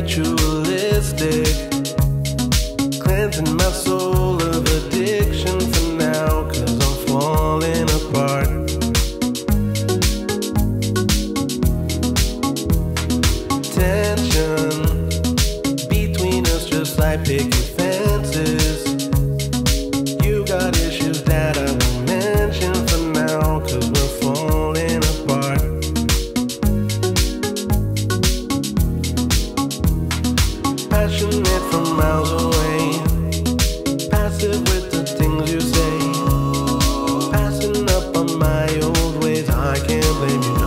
ritualistic. Cleansing my soul of addiction for now Cause I'm falling apart. Tension Between us just like picking Pass it with the things you say. Passing up on my old ways, I can't blame you.